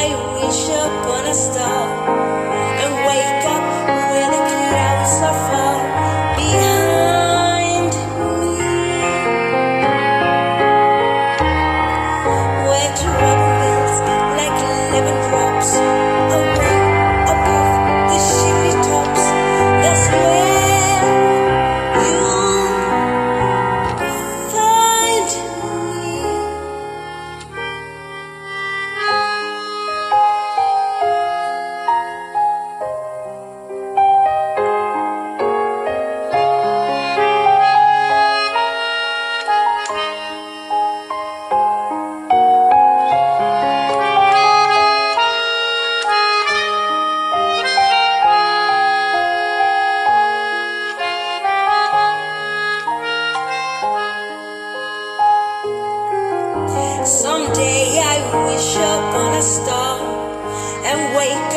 day when we're gonna stop. up on a star and wake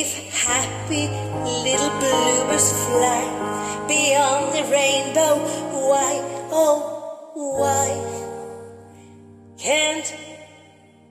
If happy little bluebirds fly beyond the rainbow, why, oh, why can't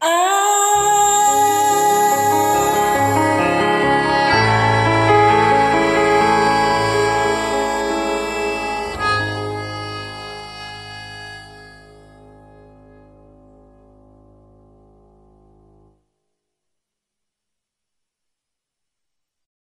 I?